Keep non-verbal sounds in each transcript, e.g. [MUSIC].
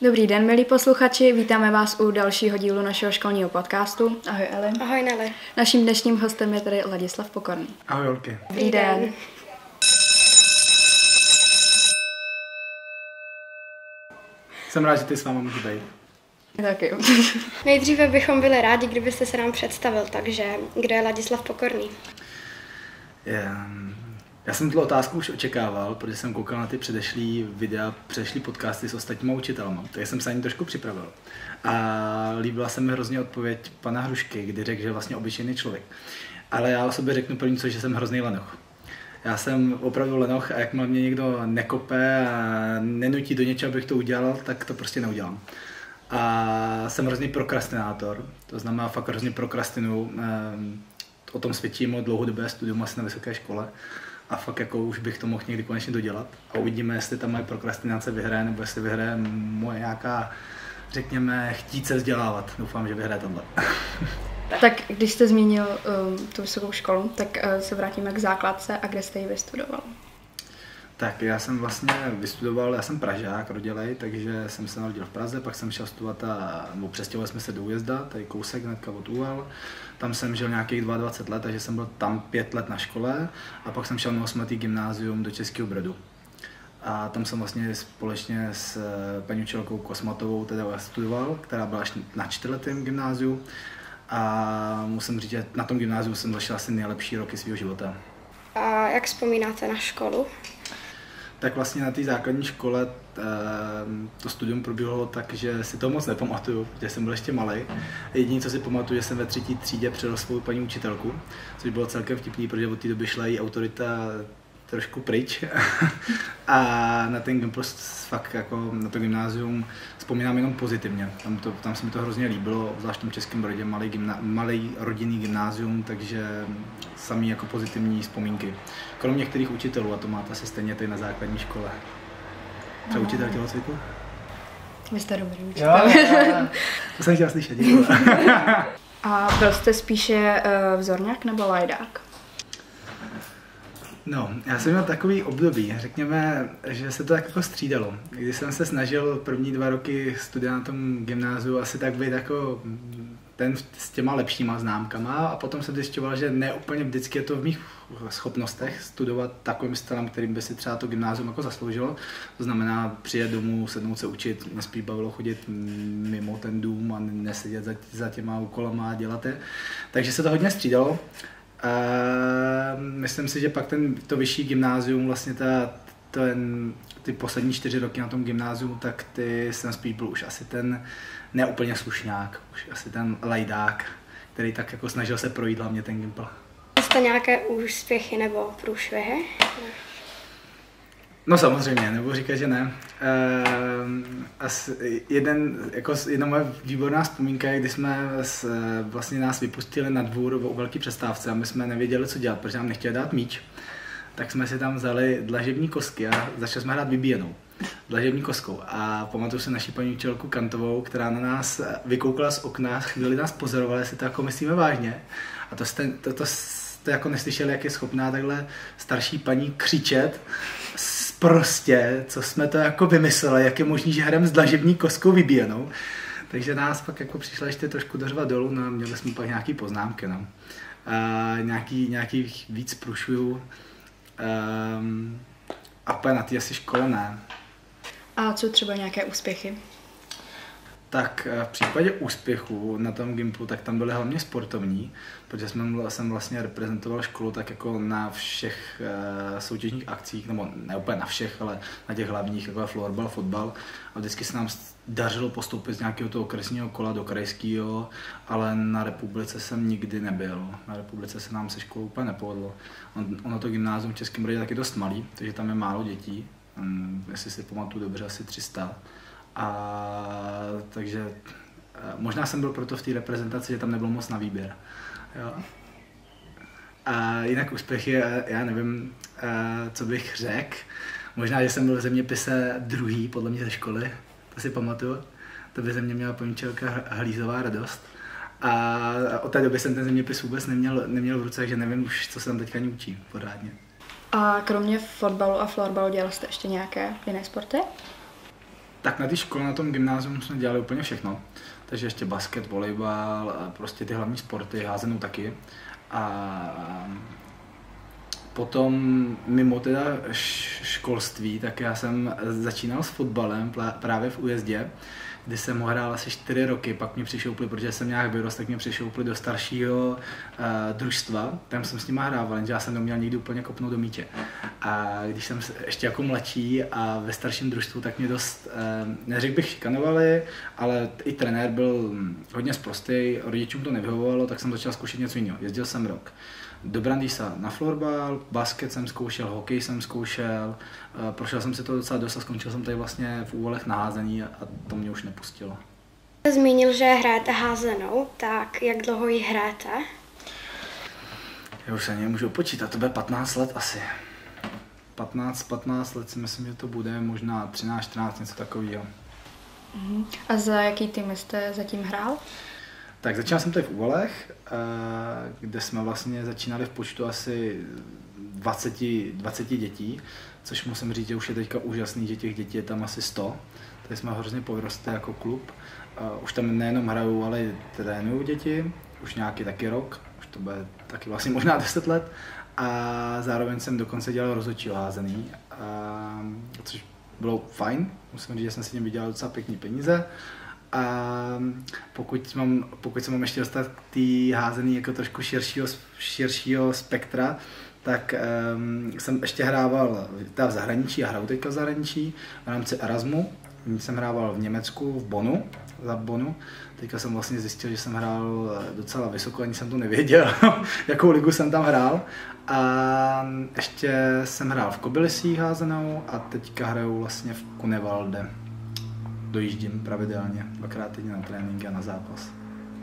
Dobrý den, milí posluchači, vítáme vás u dalšího dílu našeho školního podcastu. Ahoj Eli. Ahoj Nelly. Naším dnešním hostem je tady Ladislav Pokorný. Ahoj Olky. Dobrý den. Jsem rád, že ty s váma můžu být. Taky. [LAUGHS] [LAUGHS] Nejdříve bychom byli rádi, kdybyste se nám představil, takže kdo je Ladislav Pokorný? Ehm, Já jsem tuto otázku už očekával, protože jsem koukal na ty předešlý videa, předešlý podcasty s ostatníma učitelama, takže jsem se ani trošku připravil. A líbila se mi hrozně odpověď pana Hrušky, kdy řekl, že vlastně obyčejný člověk. Ale já o sobě řeknu první, co, že jsem hrozný lenoch. Já jsem opravdu lenoch a jakmile mě někdo nekope a nenutí do něčeho, abych to udělal, tak to prostě neudělám. A jsem hrozný prokrastinátor, to znamená fakt hrozně prokrastinuju. Ehm, O tom svědčí moje dlouhodobé studium asi na vysoké škole a fakt jako už bych to mohl někdy konečně dodělat. A uvidíme, jestli ta moje prokrastinace vyhraje, nebo jestli vyhraje moje nějaká, řekněme, chtít se vzdělávat. Doufám, že vyhraje tohle. [LAUGHS] Tak když jste zmínil um, tu vysokou školu, tak uh, se vrátíme k základce a kde jste ji vystudoval. Tak já jsem vlastně vystudoval, já jsem Pražák rodilej, takže jsem se narodil v Praze, pak jsem šel studovat a, nebo přestěhovali jsme se do Újezda, tady kousek hnedka od Úval. Tam jsem žil nějakých 22 let, takže jsem byl tam pět let na škole a pak jsem šel na osmatý gymnázium do Českého Brodu. A tam jsem vlastně společně s eh, paní učitelkou Kosmatovou teda studoval, která byla až na čtyřletém gymnáziu. A musím říct, že na tom gymnáziu jsem zašel asi nejlepší roky svého života. A jak vzpomínáte na školu? Tak vlastně na té základní škole ehm, to studium proběhlo tak, že si to moc nepamatuju, protože jsem byl ještě malý. Jediné, co si pamatuju, že jsem ve třetí třídě předal svou paní učitelku, což bylo celkem vtipný, protože od té doby šla její autorita trošku pryč. [LAUGHS] a na ten Gimplos fakt jako na to gymnázium vzpomínám jenom pozitivně. Tam, to, tam se mi to hrozně líbilo, zvlášť v tom českém Brodě, malý, gymna, malý rodinný gymnázium, takže samý jako pozitivní vzpomínky. Kromě některých učitelů, a to máte asi stejně tady na základní škole. Třeba učitel tělocviku? Vy jste dobrý učitel. To jsem chtěl slyšet. [LAUGHS] A byl jste spíše uh, vzorňák nebo lajdák? No, já jsem měl takový období, řekněme, že se to tak jako střídalo. Když jsem se snažil první dva roky studia na tom gymnáziu asi tak být jako ten s těma lepšíma známkama a potom jsem zjišťoval, že ne úplně vždycky je to v mých schopnostech studovat takovým stylem, kterým by si třeba to gymnázium jako zasloužilo. To znamená přijet domů, sednout se učit, mě spíš bavilo chodit mimo ten dům a nesedět za, za těma úkolama a dělat je. Takže se to hodně střídalo. Myslím si, že pak ten, to vyšší gymnázium, vlastně ta, ten, ty poslední čtyři roky na tom gymnáziu, tak ty jsem spíš byl už asi ten neúplně slušňák, už asi ten lajdák, který tak jako snažil se projít hlavně ten gimpl. Jste nějaké úspěchy nebo průšvihy? No samozřejmě, nebo říkat, že ne. Ehm, asi jeden, jako jedna moje výborná vzpomínka je, když jsme s, vlastně nás vypustili na dvůr o velký přestávce a my jsme nevěděli, co dělat, protože nám nechtěli dát míč. Tak jsme si tam vzali dlažební kosky a začali jsme hrát vybíjenou dlažební koskou. A pamatuju si naši paní učitelku Kantovou, která na nás vykoukla z okna, chvíli nás pozorovala, jestli to jako myslíme vážně. A to jste, to, to, jste jako neslyšeli, jak je schopná takhle starší paní křičet prostě, co jsme to jako vymysleli, jak je možný, že hrem s dlažební kostkou vybíjenou. Takže nás pak jako přišla ještě trošku dořvat dolů, no měli jsme pak nějaký poznámky, no. A nějaký, nějaký víc průšvihů. Um, a na té asi škole ne. A co třeba nějaké úspěchy? Tak v případě úspěchu na tom Gimplu, tak tam byly hlavně sportovní, protože jsem, jsem vlastně reprezentoval školu tak jako na všech uh, soutěžních akcích, nebo ne úplně na všech, ale na těch hlavních, jako florbal, fotbal. A vždycky se nám dařilo postoupit z nějakého toho okresního kola do krajského, ale na republice jsem nikdy nebyl. Na republice se nám se školou úplně nepovedlo. On, ono to gymnázium v Českém Brodě je taky dost malý, takže tam je málo dětí, um, jestli si pamatuju dobře, asi 300. A takže možná jsem byl proto v té reprezentaci, že tam nebylo moc na výběr. Jo. A jinak úspěchy, já nevím, co bych řekl. Možná, že jsem byl v zeměpise druhý, podle mě ze školy, to si pamatuju. To by ze mě měla paníčelka Hlízová radost. A od té doby jsem ten zeměpis vůbec neměl, neměl v ruce, takže nevím už, co se tam teďka učí pořádně. A kromě fotbalu a florbalu dělal jste ještě nějaké jiné sporty? Tak na té škole, na tom gymnáziu jsme dělali úplně všechno. Takže ještě basket, volejbal, prostě ty hlavní sporty, házenou taky. A potom mimo teda školství, tak já jsem začínal s fotbalem právě v újezdě kdy jsem ho hrál asi 4 roky, pak mě přišoupli, protože jsem nějak vyrost, tak mě přišoupli do staršího uh, družstva, tam jsem s nima hrával, jenže já jsem neměl nikdy úplně kopnout do míče. A když jsem ještě jako mladší a ve starším družstvu, tak mě dost, uh, neřekl bych šikanovali, ale i trenér byl hodně zprostý, rodičům to nevyhovovalo, tak jsem začal zkoušet něco jiného. Jezdil jsem rok do Brandýsa na florbal, basket jsem zkoušel, hokej jsem zkoušel, eh, prošel jsem si to docela dost a skončil jsem tady vlastně v úvolech na házení a to mě už nepustilo. Zmínil, že hrajete házenou, tak jak dlouho ji hrajete? Já už se ani nemůžu počítat, to bude 15 let asi. 15, 15 let si myslím, že to bude, možná 13, 14, něco takového. Mhm. A za jaký tým jste zatím hrál? Tak začínal jsem tady v Uvalech, eh, kde jsme vlastně začínali v počtu asi 20, 20 dětí, což musím říct, že už je teďka úžasný, že těch dětí je tam asi 100. Tady jsme hrozně povyrostli jako klub. Eh, už tam nejenom hrajou, ale trénují děti, už nějaký taky rok, už to bude taky vlastně možná [LAUGHS] 10 let. A zároveň jsem dokonce dělal rozhodčí házený, což bylo fajn, musím říct, že jsem si tím vydělal docela pěkný peníze. A pokud, mám, pokud se mám ještě dostat k té házený jako trošku širšího, širšího spektra, tak um, jsem ještě hrával v zahraničí a hraju teďka v zahraničí v rámci Erasmu. Jsem hrával v Německu, v Bonu, za Bonu. Teďka jsem vlastně zjistil, že jsem hrál docela vysoko, ani jsem to nevěděl, [LAUGHS] jakou ligu jsem tam hrál. A ještě jsem hrál v Kobylisích házenou a teďka hraju vlastně v Kunevalde dojíždím pravidelně, dvakrát týdně na trénink a na zápas.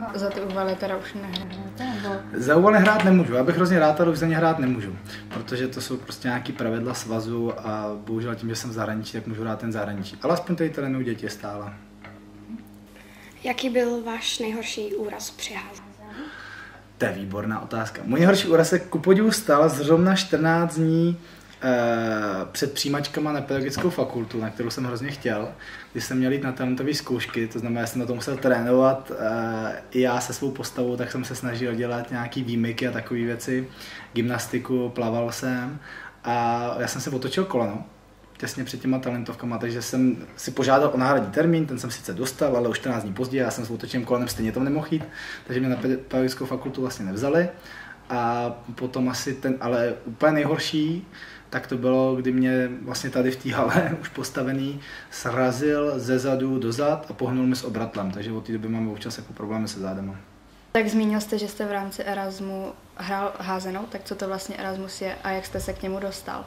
A za ty úvaly teda už nehrajete? Nebo... Za úvaly hrát nemůžu, já bych hrozně rád, ale už za ně hrát nemůžu, protože to jsou prostě nějaký pravidla svazu a bohužel tím, že jsem v zahraničí, tak můžu hrát ten zahraničí. Ale aspoň tady trénuju děti stále. Jaký byl váš nejhorší úraz při házení? To je výborná otázka. Můj nejhorší úraz se ku podivu stal zrovna 14 dní před přijímačkama na pedagogickou fakultu, na kterou jsem hrozně chtěl, když jsem měl jít na talentové zkoušky, to znamená, že jsem na to musel trénovat eh, i já se svou postavou, tak jsem se snažil dělat nějaký výmyky a takové věci, gymnastiku, plaval jsem a já jsem se otočil koleno, těsně před těma talentovkama, takže jsem si požádal o náhradní termín, ten jsem sice dostal, ale už 14 dní později, já jsem s otočeným kolenem stejně to nemohl jít, takže mě na pedagogickou fakultu vlastně nevzali. A potom asi ten, ale úplně nejhorší, tak to bylo, kdy mě vlastně tady v té hale [LAUGHS] už postavený srazil ze zadu do zad a pohnul mi s obratlem, takže od té doby máme občas jako problémy se zádem. Tak zmínil jste, že jste v rámci Erasmu hrál házenou, tak co to vlastně Erasmus je a jak jste se k němu dostal?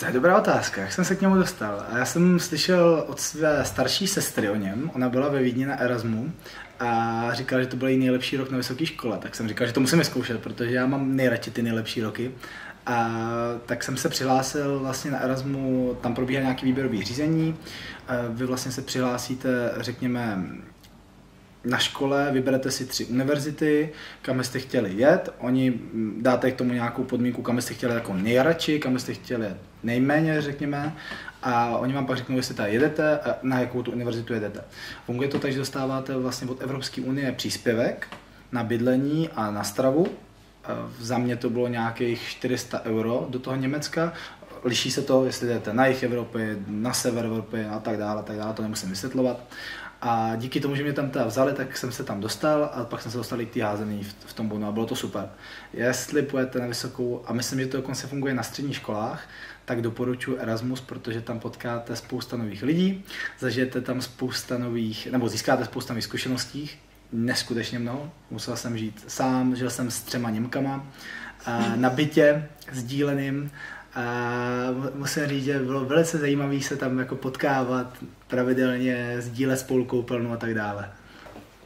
To je dobrá otázka, jak jsem se k němu dostal. A já jsem slyšel od své starší sestry o něm, ona byla ve Vídni na Erasmu a říkala, že to byl její nejlepší rok na vysoké škole, tak jsem říkal, že to musíme zkoušet, protože já mám nejradši ty nejlepší roky. A tak jsem se přihlásil vlastně na Erasmu, tam probíhá nějaký výběrový řízení, vy vlastně se přihlásíte, řekněme, na škole vyberete si tři univerzity, kam jste chtěli jet, oni dáte k tomu nějakou podmínku, kam jste chtěli jako nejradši, kam jste chtěli nejméně, řekněme, a oni vám pak řeknou, jestli tady jedete na jakou tu univerzitu jedete. Funguje to tak, že dostáváte vlastně od Evropské unie příspěvek na bydlení a na stravu. Za mě to bylo nějakých 400 euro do toho Německa. Liší se to, jestli jdete na jih Evropy, na sever Evropy a tak dále, tak dále, to nemusím vysvětlovat. A díky tomu, že mě tam teda vzali, tak jsem se tam dostal a pak jsem se dostal i k té házený v, v tom bonu a bylo to super. Jestli půjdete na vysokou, a myslím, že to dokonce funguje na středních školách, tak doporučuji Erasmus, protože tam potkáte spousta nových lidí, zažijete tam spousta nových, nebo získáte spousta nových zkušeností, neskutečně mnoho. Musel jsem žít sám, žil jsem s třema Němkama, na bytě sdíleným, a musím říct, že bylo velice zajímavé se tam jako potkávat, pravidelně sdílet spolu koupelnu a tak dále.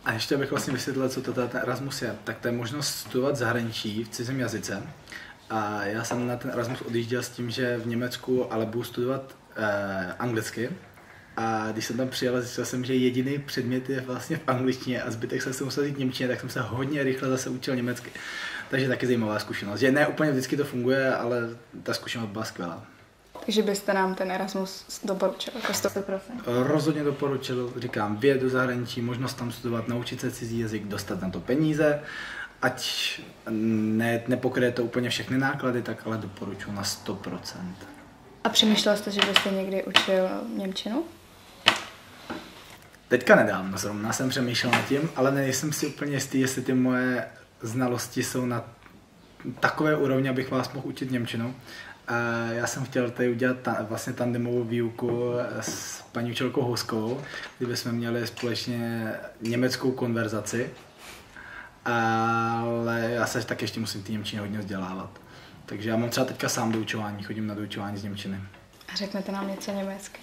A ještě bych vlastně vysvětlil, co to ten Erasmus je. Tak to je možnost studovat zahraničí v cizím jazyce. A já jsem na ten Erasmus odjížděl s tím, že v Německu ale budu studovat eh, anglicky. A když jsem tam přijel, zjistil jsem, že jediný předmět je vlastně v angličtině a zbytek jsem se musel jít němčině, tak jsem se hodně rychle zase učil německy. Takže taky zajímavá zkušenost. Že ne úplně vždycky to funguje, ale ta zkušenost byla skvělá. Takže byste nám ten Erasmus doporučil, jako 100%. Rozhodně doporučil, říkám, vědu do zahraničí, možnost tam studovat, naučit se cizí jazyk, dostat na to peníze, ať ne, nepokryje to úplně všechny náklady, tak ale doporučuji na 100%. A přemýšlel jste, že byste někdy učil Němčinu? Teďka nedávno zrovna jsem přemýšlel nad tím, ale nejsem si úplně jistý, jestli ty moje znalosti jsou na takové úrovni, abych vás mohl učit Němčinu. A já jsem chtěl tady udělat ta, vlastně tandemovou výuku s paní učitelkou Houskovou, kdyby jsme měli společně německou konverzaci. Ale já se tak ještě musím ty Němčiny hodně vzdělávat. Takže já mám třeba teďka sám doučování, chodím na doučování z Němčiny. A řeknete nám něco německy.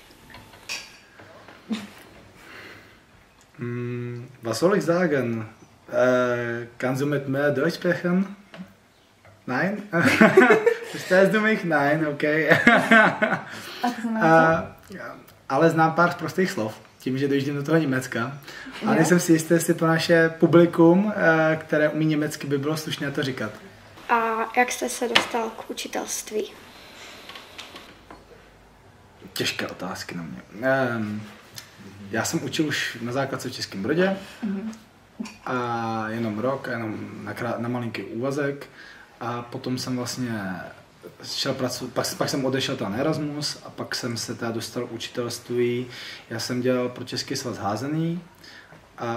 Mm, was soll ich sagen? Äh, kannst du mit mir Deutsch sprechen? Nein? [LAUGHS] Verstehst du mich? Nein, okay. A to znamená uh, ale znám pár prostých slov, tím, že dojíždím do toho Německa. A Jo. nejsem si jistý, jestli pro naše publikum, eh, které umí německy, by bylo slušné to říkat. A jak jste se dostal k učitelství? Těžké otázky na mě. Um, já jsem učil už na základce v Českém Brodě a jenom rok, a jenom na, krá- na malinký úvazek a potom jsem vlastně šel pracovat, pak, pak jsem odešel na Erasmus a pak jsem se teda dostal učitelství. Já jsem dělal pro Český svaz házený a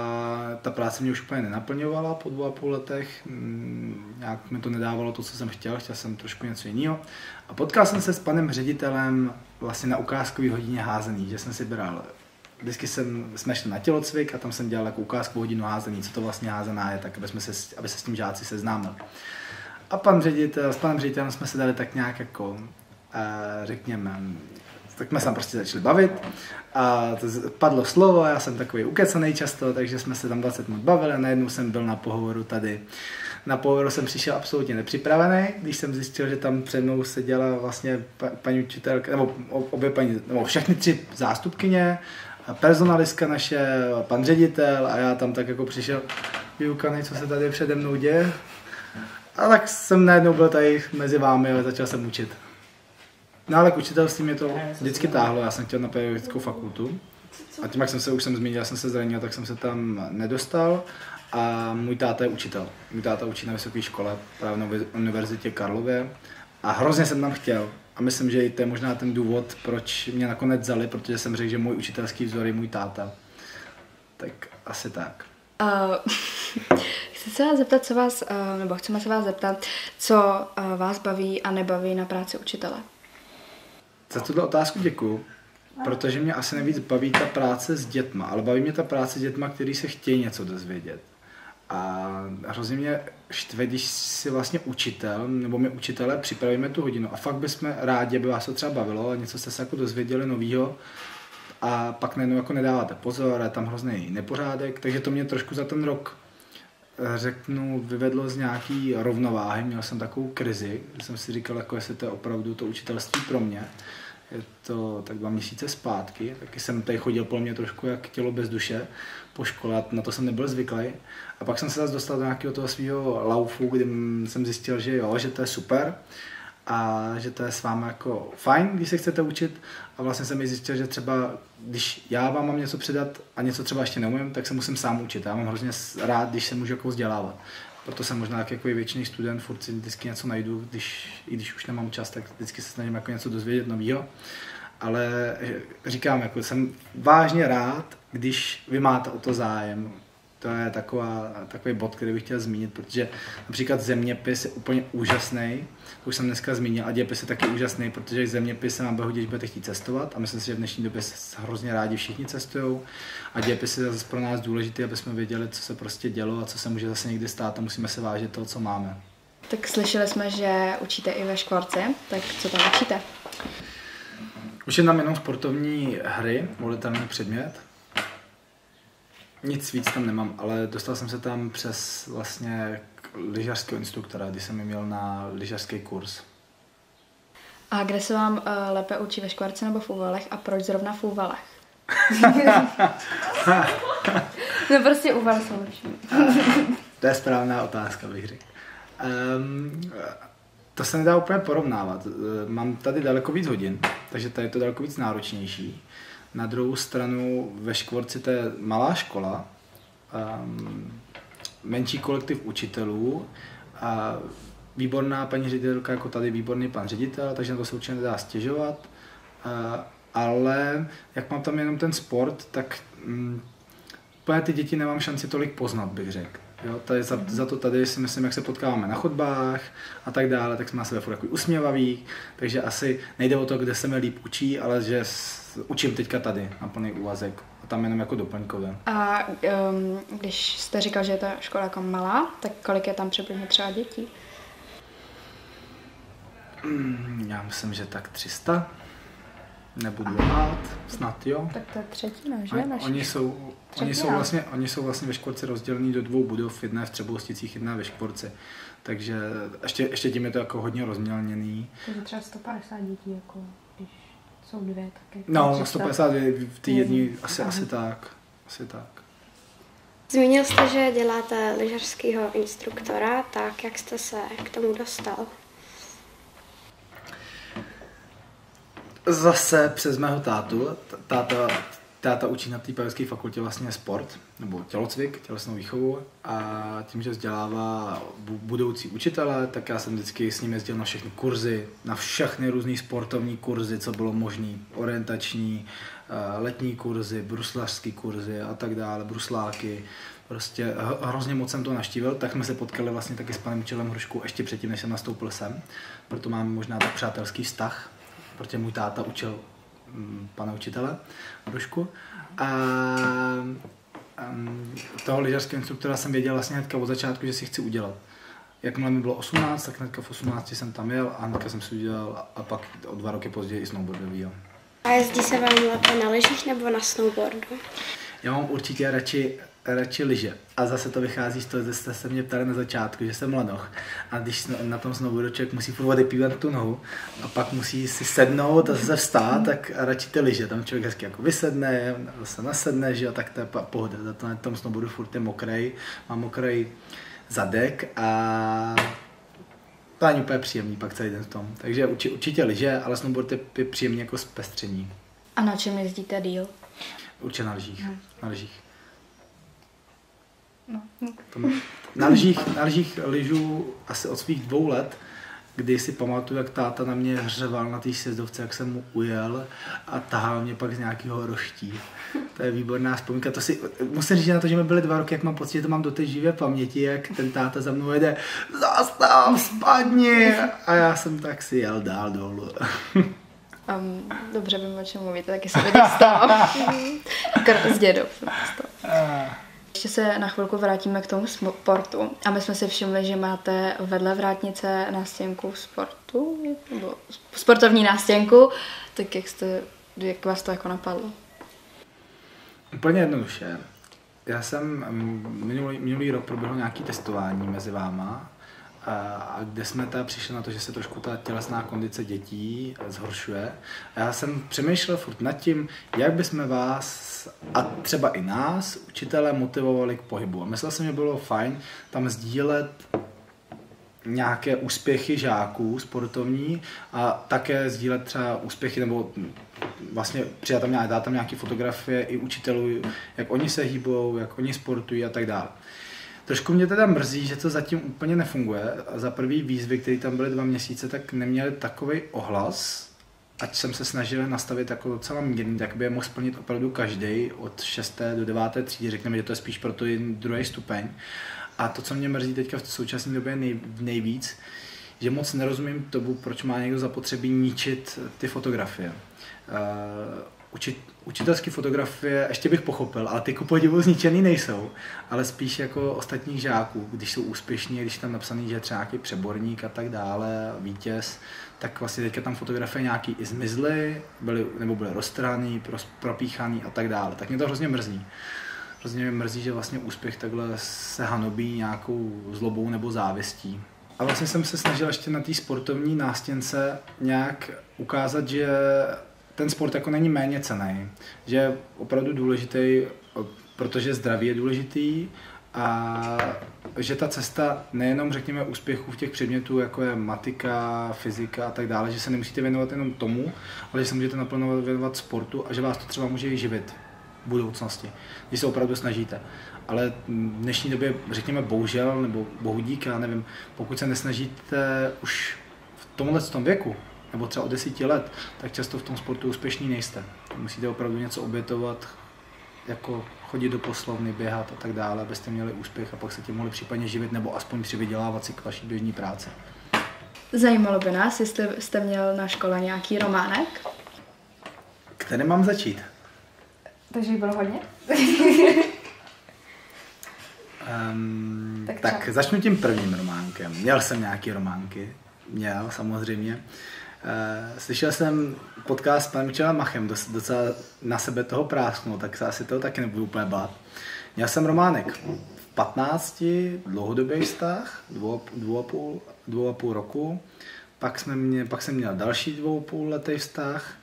ta práce mě už úplně nenaplňovala po dvou a půl letech. Mm, Nějak mi to nedávalo to, co jsem chtěl, chtěl jsem trošku něco jiného. A potkal jsem se s panem ředitelem vlastně na ukázkové hodině házený, že jsem si bral Vždycky jsem, jsme šli na tělocvik a tam jsem dělal jako ukázku hodinu házení, co to vlastně házená je, tak aby, jsme se, aby se s tím žáci seznámili. A pan ředitel, s panem ředitelem jsme se dali tak nějak jako, eh, řekněme, tak jsme se tam prostě začali bavit a to padlo slovo, já jsem takový ukecaný často, takže jsme se tam 20 minut bavili a najednou jsem byl na pohovoru tady. Na pohovoru jsem přišel absolutně nepřipravený, když jsem zjistil, že tam před mnou seděla vlastně pa, paní učitelka, nebo obě paní, nebo všechny tři zástupkyně, personalistka naše, pan ředitel a já tam tak jako přišel vyukaný, co se tady přede mnou děje. A tak jsem najednou byl tady mezi vámi a začal jsem učit. No ale k učitelství mě to vždycky táhlo, já jsem chtěl na pedagogickou fakultu. A tím, jak jsem se už jsem zmínil, já jsem se zranil, tak jsem se tam nedostal. A můj táta je učitel. Můj táta učí na vysoké škole, právě na uni- univerzitě Karlově. A hrozně jsem tam chtěl. A myslím, že i to je možná ten důvod, proč mě nakonec vzali, protože jsem řekl, že můj učitelský vzor je můj táta. Tak asi tak. Uh, [LAUGHS] chci se vás zeptat, co vás, uh, nebo chceme se vás zeptat, co uh, vás baví a nebaví na práci učitele. Za tuto otázku děkuju, protože mě asi nejvíc baví ta práce s dětma, ale baví mě ta práce s dětma, který se chtějí něco dozvědět. A hrozně mě štve, když si vlastně učitel, nebo my učitelé připravíme tu hodinu a fakt bychom rádi, aby vás to třeba bavilo a něco jste se jako dozvěděli novýho a pak najednou jako nedáváte pozor, a tam hrozný nepořádek, takže to mě trošku za ten rok eh, řeknu, vyvedlo z nějaký rovnováhy. Měl jsem takovou krizi, jsem si říkal, jako jestli to je opravdu to učitelství pro mě. Je to tak dva měsíce zpátky, taky jsem tady chodil po mě trošku jak tělo bez duše po škole, na to jsem nebyl zvyklý. Pak jsem se zase dostal do nějakého toho svého laufu, kdy jsem zjistil, že jo, že to je super a že to je s vámi jako fajn, když se chcete učit. A vlastně jsem i zjistil, že třeba když já vám mám něco předat a něco třeba ještě neumím, tak se musím sám učit. Já mám hrozně rád, když se můžu jako vzdělávat. Proto jsem možná jako většiný student, furt si vždycky něco najdu, když, i když už nemám čas, tak vždycky se snažím jako něco dozvědět nového. Ale eh, říkám, jako jsem vážně rád, když vy máte o to zájem. To je taková, takový bod, který bych chtěl zmínit, protože například zeměpis je úplně úžasný, to už jsem dneska zmínil, a dějepis je taky úžasný, protože zeměpis se vám bude hodit, když budete chtít cestovat a myslím si, že v dnešní době s- hrozně rádi všichni cestují a dějepis je zase pro nás důležitý, aby jsme věděli, co se prostě dělo a co se může zase někdy stát a musíme se vážit toho, co máme. Tak slyšeli jsme, že učíte i ve škvarce, tak co tam učíte? Už je nám jenom sportovní hry, volitelný předmět. Nic víc tam nemám, ale dostal jsem se tam přes vlastně lyžařského instruktora, když jsem měl na lyžařský kurz. A kde se vám uh, lépe učí ve škvarce nebo v úvalech a proč zrovna v úvalech? [LAUGHS] no prostě úval jsou lepší. To je správná otázka, bych řekl. Um, to se nedá úplně porovnávat. Eh, Mám tady daleko víc hodin, takže tady je to daleko víc náročnější. Na druhou stranu ve Škvorci to je malá škola, um, menší kolektiv učitelů a výborná paní ředitelka jako tady, výborný pan ředitel, takže na to se určitě nedá stěžovat. Uh, ale jak mám tam jenom ten sport, tak um, úplně ty děti nemám šanci tolik poznat, bych řekl. Jo, tady za, za, to tady si myslím, jak se potkáváme na chodbách a tak dále, tak jsme na sebe furt takový usměvaví, takže asi nejde o to, kde se mi líp učí, ale že s, učím teďka tady na plný úvazek a tam jenom jako doplňkové. A um, když jste říkal, že je ta škola jako malá, tak kolik je tam přibližně třeba dětí? Mm, Já myslím, že tak 300. Nebudu lhát, snad jo. Tak to je třetina, že? Oni, oni, jsou, oni, Třetina. jsou vlastně, oni jsou vlastně ve Škvorce rozdělení do dvou budov, jedna je v Třebousticích, jedna ve Škvorce. Takže ještě, ještě tím je to jako hodně rozmělněný. Takže třeba 150 dětí, jako když jsou dvě, tak je No, 300. 150 je v té jedné, asi, Aha. asi tak. Asi tak. Zmínil jste, že děláte lyžařského instruktora, tak jak jste se k tomu dostal? Zase přes mého tátu. Táta, táta učí na té pedagogické fakultě vlastně sport, nebo tělocvik, tělesnou výchovu a tím, že vzdělává bu- budoucí učitele, tak já jsem vždycky s ním jezdil na všechny kurzy, na všechny různé sportovní kurzy, co bylo možné, orientační, eh, letní kurzy, bruslařské kurzy a tak dále, brusláky. Prostě hrozně moc jsem to naštívil, tak jsme se potkali vlastně taky s panem učitelem Hrušku ještě předtím, než jsem nastoupil sem. Proto máme možná tak přátelský vztah, protože můj táta učil mm, pana učitele Hrušku. A um, toho lyžařského instruktora jsem věděl vlastně hnedka od začátku, že si chci udělat. Jakmile mi bylo 18, tak hnedka v 18 jsem tam jel a hnedka jsem si udělal a pak o dva roky později i snowboardový. A jezdí se vám lépe na lyžích nebo na snowboardu? Já mám určitě radši, radši lyže. A zase to vychází z toho, že jste se mě ptali na začátku, že jsem mladoch. A když na tom snowboardu člověk musí furt odepívat tu nohu a pak musí si sednout a zase vstát, tak radši ty lyže. Tam člověk hezky jako vysedne, zase nasedne, že jo, tak to je pohoda. Za to na tom snowboardu furt je mokrej, mám mokrej zadek a to není úplně příjemný pak celý den v tom. Takže urči, určitě lyže, ale snowboard je, je příjemný jako zpestření. A na čem jezdíte díl? Určitě na lyžích. Na lyžích. No. Na lyžích, na lyžích lyžu asi od svých dvou let, kdy si pamatuju, jak táta na mě hřeval na té sjezdovce, jak jsem mu ujel a tahal mě pak z nějakého roští. To je výborná vzpomínka. To si, musím říct že na to, že mi byly dva roky, jak mám pocit, že to mám do té živé paměti, jak ten táta za mnou jede, zastav, spadni! A já jsem tak si jel dál dolů. Um, dobře vím, o čem mluvíte, taky se mi to stalo. [LAUGHS] S dědou to stalo. Ještě se na chvilku vrátíme k tomu sportu. A my jsme si všimli, že máte vedle vrátnice nástěnku sportu, nebo sportovní nástěnku. Tak jak, jste, jak vás to jako napadlo? Úplně jednoduše. Já jsem mm, minulý, minulý rok proběhlo nějaké testování mezi váma, a, kde jsme teda přišli na to, že se trošku ta tělesná kondice dětí zhoršuje. A já jsem přemýšlel furt nad tím, jak bychom vás a třeba i nás, učitele, motivovali k pohybu. A myslel jsem, že bylo fajn tam sdílet nějaké úspěchy žáků sportovní a také sdílet třeba úspěchy nebo vlastně přidat tam dát tam nějaké fotografie i učitelů, jak oni se hýbou, jak oni sportují a tak dále. Trošku mě teda mrzí, že to zatím úplně nefunguje. Za prvý výzvy, které tam byly dva měsíce, tak neměly takový ohlas, ať jsem se snažil nastavit jako docela mírný, tak by je mohl splnit opravdu každý od 6. do 9. třídy. Řekneme, že to je spíš pro to druhý stupeň. A to, co mě mrzí teďka v současné době nej, nejvíc, že moc nerozumím tomu, proč má někdo zapotřebí ničit ty fotografie. Uh, učit, učitelské fotografie ještě bych pochopil, ale ty ku podivu zničený nejsou, ale spíš jako ostatních žáků, když jsou úspěšní, když tam napsaný, že je třeba nějaký přeborník a tak dále, vítěz, tak vlastně teďka tam fotografie nějaký i zmizly, byly, nebo byly roztrhaný, propíchaný a tak dále. Tak mě to hrozně mrzí. Hrozně mě mrzí, že vlastně úspěch takhle se hanobí nějakou zlobou nebo závistí. A vlastně jsem se snažil ještě na té sportovní nástěnce nějak ukázat, že ten sport jako není méně cený, že je opravdu důležitý, protože zdraví je důležitý A že ta cesta nejenom, řekněme, úspěchů v těch předmětů, jako je matika, fyzika a tak dále, že se nemusíte věnovat jenom tomu, ale že se můžete naplno věnovat sportu a že vás to třeba může i živit v budoucnosti, když se opravdu snažíte. Ale v dnešní době, řekněme, bohužel, nebo bohudík, já nevím, pokud se nesnažíte už v tomhle tom věku, nebo třeba od desíti let, tak často v tom sportu úspěšní nejste. Musíte opravdu něco obětovat, jako chodit do poslovny, běhat a tak dále, abyste měli úspěch a pak se tím mohli případně živit nebo aspoň přivydělávat si k vaší běžní práci. Zajímalo by nás, jestli jste měl na škole nějaký románek. Který mám začít? Takže jich bylo hodně? [LAUGHS] Um, Tak tak, začnu tím prvním románkem. Měl jsem nějaký románky, měl samozřejmě. Uh, slyšel jsem podcast s panem Michelem Machem, doc- docela na sebe toho prásknul, tak se asi toho taky nebudu úplně bát. Měl jsem románek v 15, dlouhodobý vztah, dvou, dvou, a půl, dvou a půl roku. Pak, jsme mě, pak jsem měl další dvou půl letý vztah.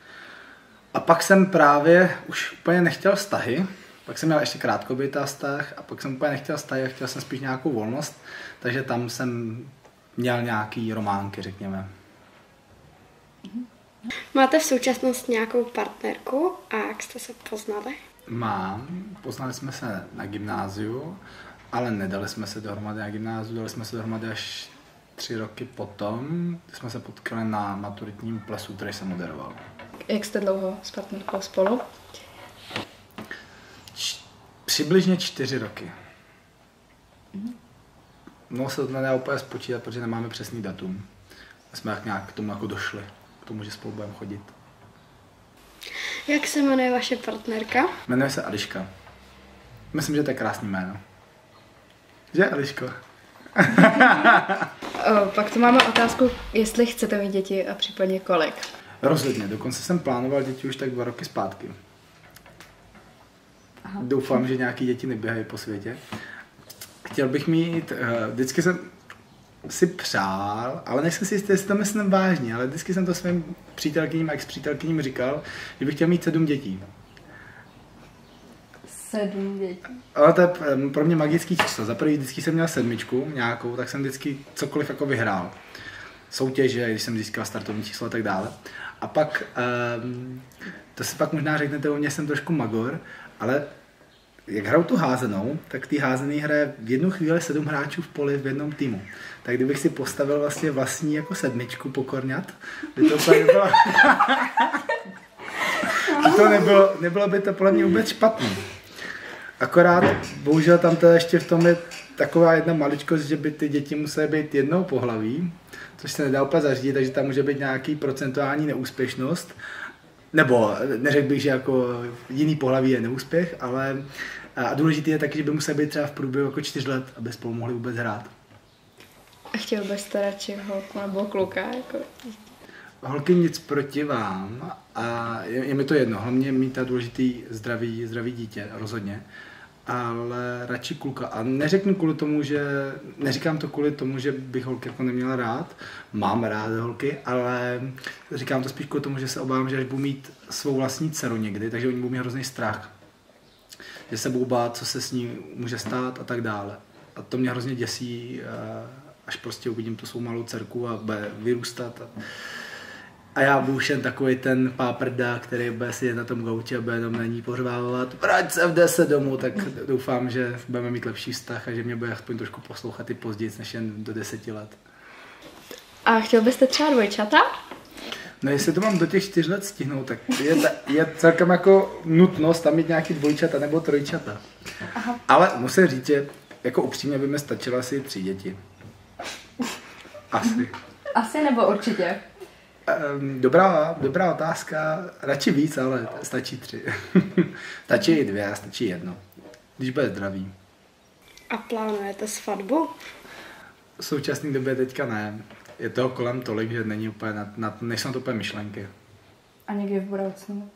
A pak jsem právě už úplně nechtěl vztahy, pak jsem měl ještě krátkobytá vztah a pak jsem úplně nechtěl vztahy a chtěl jsem spíš nějakou volnost, takže tam jsem měl nějaký románky, řekněme. Máte v současnosti nějakou partnerku a jak jste se poznali? Mám, poznali jsme se na gymnáziu, ale nedali jsme se dohromady na gymnáziu, dali jsme se dohromady až tři roky potom, kdy jsme se potkali na maturitním plesu, který jsem moderoval. Jak jste dlouho s partnerkou spolu? Č- přibližně čtyři roky. No se to nedá úplně spočítat, protože nemáme přesný datum. My jsme jak nějak k tomu jako došli, k tomu, že spolu budeme chodit. Jak se jmenuje vaše partnerka? Jmenuje se Ališka. Myslím, že to je krásný jméno. Že Ališko? [LAUGHS] O, pak tu máme otázku, jestli chcete mít děti a případně kolik. Rozhodně, dokonce jsem plánoval děti už tak dva roky zpátky. Aha. Doufám, že nějaký děti neběhají po světě. Chtěl bych mít, uh, vždycky jsem si přál, ale nejsem si jistý, jestli to myslím vážně, ale vždycky jsem to svým přítelkyním a ex-přítelkyním říkal, že bych chtěl mít sedm dětí. Sedm dětí. Ale to je em, pro mě magický číslo. Za prvý vždycky jsem měl sedmičku nějakou, tak jsem vždycky cokoliv jako vyhrál. Soutěže, když jsem získal startovní číslo a tak dále. A pak, um, to si pak možná řeknete, o mě jsem trošku magor, ale jak hraju tu házenou, tak ty házený hraje v jednu chvíli sedm hráčů v poli v jednom týmu. Tak kdybych si postavil vlastně vlastní jako sedmičku pokorňat, by to úplně nebylo... by to nebylo, nebylo by to podle mě vůbec špatný. Akorát, bohužel tam to ještě v tom je taková jedna maličkost, že by ty děti musely být jednou pohlaví, což se nedá úplně zařídit, takže tam může být nějaký procentuální neúspěšnost. Nebo neřekl bych, že jako jiný pohlaví je neúspěch, ale a důležité je taky, že by museli být třeba v průběhu jako čtyř let, aby spolu mohli vůbec hrát. A chtěl byste radši holku nebo kluka? Jako... Holky nic proti vám a je, je mi to jedno, hlavně mít ta důležitý zdravý, zdravý dítě, rozhodně. Ale radši kluka. A neřeknu kvůli tomu, že, neříkám to kvůli tomu, že bych holky jako neměla rád. Mám rád holky, ale říkám to spíš kvůli tomu, že se obávám, že až budu mít svou vlastní dceru někdy, takže oni budou mít hrozný strach. Že se budou bát, co se s ní může stát a tak dále. A to mě hrozně děsí, eh, až prostě uvidím tu svou malou dcerku a bude vyrůstat. A, a já budu jen takový ten páprda, který bude si na tom gauči a bude jenom na ní pořvávat, vrať se v 10 domů, tak doufám, že budeme mít lepší vztah a že mě bude aspoň trošku poslouchat i později, než jen do 10 let. A chtěl byste třeba dvojčata? No jestli to mám do těch čtyř let stihnout, tak je, ta- je celkem jako nutnost tam mít nějaký dvojčata nebo trojčata. Aha. Ale musím říct, že jako upřímně by mi stačilo asi tři děti. Asi. Asi nebo určitě. Um, dobrá, dobrá otázka. Radši víc, ale stačí tři. [LAUGHS] stačí i dvě, stačí jedno. Když bude zdravý. A plánujete svatbu? V současné době teďka ne. Je toho kolem tolik, že není úplně na, na, nejsou to úplně myšlenky. A někdy v budoucnu.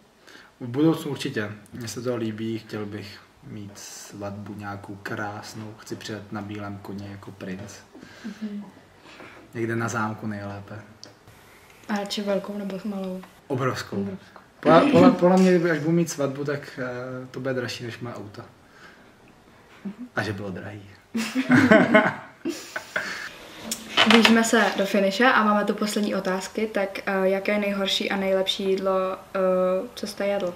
V budoucnu určitě. Mně se to líbí, chtěl bych mít svatbu nějakou krásnou. Chci přijet na bílém koni jako princ. Někde na zámku nejlépe. A radši velkou nebo malou? Obrovskou. Podle, podle, podle mě, až budu mít svatbu, tak uh, to bude dražší než moje auto. A že bylo drahý. [LAUGHS] Blížíme se do finiše a máme tu poslední otázky, tak uh, jaké je nejhorší a nejlepší jídlo, uh, co jste jedl?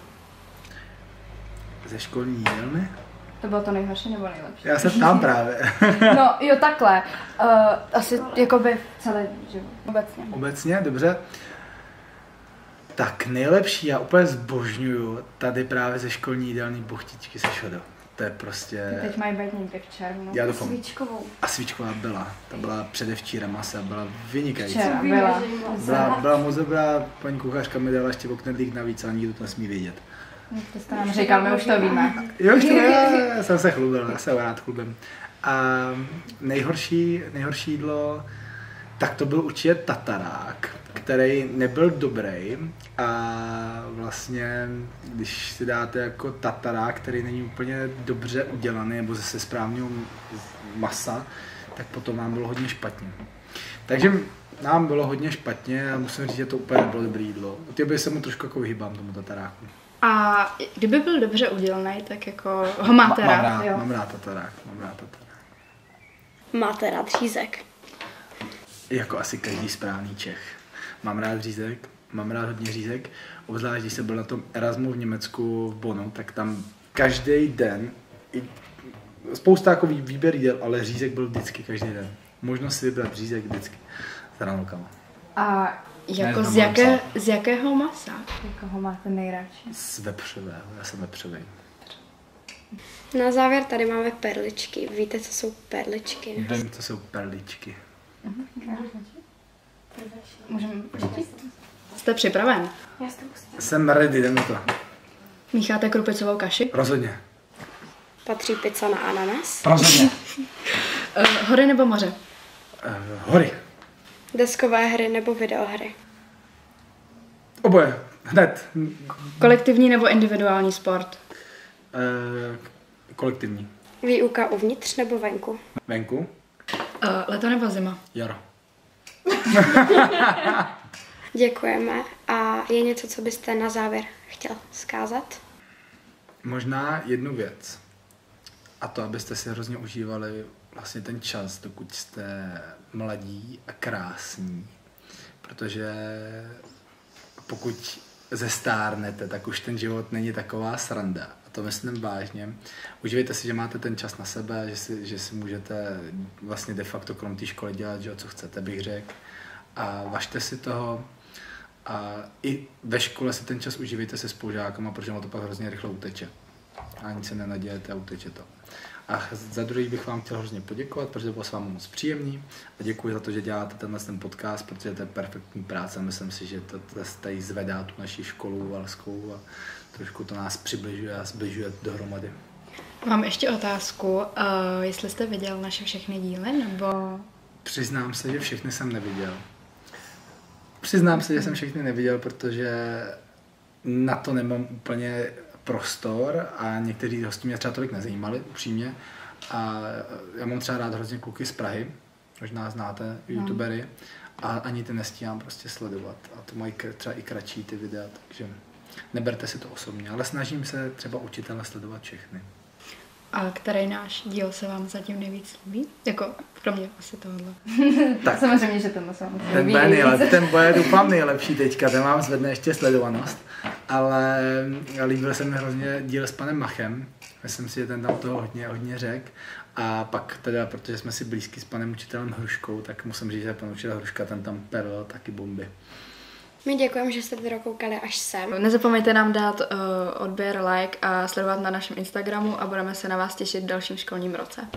Ze školní jídelny? To bylo to nejhorší nebo nejlepší? Já se ptám právě. [LAUGHS] No, jo, takhle. Uh, asi jakoby celý život. Obecně. Obecně, dobře. Tak nejlepší, já úplně zbožňuju tady právě ze školní jídelní buchtičky se šodou. To je prostě... Teď mají být někde v červnu. Já doufám. Svíčkovou. A svíčková byla. Ta byla předevčírem masa, byla vynikající. Včera byla. Byla, byla moc dobrá, paní kuchařka mi dala ještě o knedlík navíc, ale nikdo to nesmí vědět. To jste nám říkal, my už to víme. Jo, už to já, [LAUGHS] já jsem se chlubil, já se rád chlubím. A nejhorší, nejhorší jídlo, tak to byl určitě tatarák, který nebyl dobrý a vlastně, když si dáte jako tatarák, který není úplně dobře udělaný nebo ze správného masa, tak potom nám bylo hodně špatně. Takže nám bylo hodně špatně a musím říct, že to úplně nebylo dobré jídlo. Od té doby se mu trošku jako vyhýbám tomu tataráku. A kdyby byl dobře udělaný, tak jako ho máte mám rád, rád, jo? mám rád tatarák, mám rád tatarák. Máte rád řízek. Jako asi každý správný Čech. Mám rád řízek, mám rád hodně řízek, obzvlášť když jsem byl na tom Erasmu v Německu v Bonu, tak tam každý den, i spousta jako vý- výběr jídel, ale řízek byl vždycky každý den. Možnost si vybrat řízek vždycky s hranolkama. A jako Ne, z, jaké, z jakého masa? Jako ho máte nejradši? Z vepřového, já jsem vepřový. Na závěr tady máme perličky. Víte, co jsou perličky? Vím, to jsou perličky. Můžeme Jste připraven? Jsem ready, jdeme to. Mícháte krupicovou kaši? Rozhodně. Patří pizza na ananas. Rozhodně. Uh, [LAUGHS] hory nebo moře? Uh, hory. Deskové hry nebo videohry. Oboje. Hned. Kolektivní nebo individuální sport? Uh, kolektivní. Výuka uvnitř nebo venku. Venku. Uh, leto nebo zima? Jaro. [LAUGHS] Děkujeme. A je něco, co byste na závěr chtěl zkázat? Možná jednu věc. A to, abyste si hrozně užívali vlastně ten čas, dokud jste mladí a krásní. Protože pokud zestárnete, tak už ten život není taková sranda. A to myslím vážně. Užívejte si, že máte ten čas na sebe, že si, že si můžete vlastně de facto krom té školy dělat, že co chcete, bych řekl. A važte si toho, a i ve škole si ten čas užívejte se spolužákama, protože ono to pak hrozně rychle uteče. A nic se nenadějete a uteče to. A za druhý bych vám chtěl hrozně poděkovat, protože to bylo s vámi moc příjemný. A děkuji za to, že děláte tenhle ten podcast, protože to je perfektní práce. Myslím si, že to, to tady zvedá tu naši školu valskou a trošku to nás přibližuje a zbližuje dohromady. Mám ještě otázku, uh, jestli jste viděl naše všechny díly, nebo... Přiznám se, že všechny jsem neviděl. Přiznám se, že jsem všechny neviděl, protože na to nemám úplně prostor a někteří hosti mě třeba tolik nezajímali, upřímně. A já mám třeba rád hrozně kluky z Prahy, možná znáte, youtubery, a ani ty nestíhám prostě sledovat. A to mají třeba i kratší ty videa, takže neberte si to osobně, ale snažím se třeba učitele sledovat všechny. A který náš díl se vám zatím nejvíc líbí? Jako, kromě asi tohohle. [LAUGHS] Tak. Samozřejmě, že tenhle se vám Ten bude, nejlepší, ten bude doufám nejlepší teďka, ten vám zvedne ještě sledovanost, ale líbil se mi hrozně díl s panem Machem, myslím si, že ten tam toho hodně, hodně řek a pak teda, protože jsme si blízky s panem učitelem Hruškou, tak musím říct, že pan učitel Hruška ten tam perl taky bomby. My děkujeme, že jste to dokoukali až sem. Nezapomeňte nám dát uh, odběr, like a sledovat na našem Instagramu a budeme se na vás těšit v dalším školním roce.